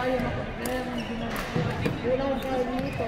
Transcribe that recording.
kaya makapagaya ng ginagawa. Wala akong kaya nito.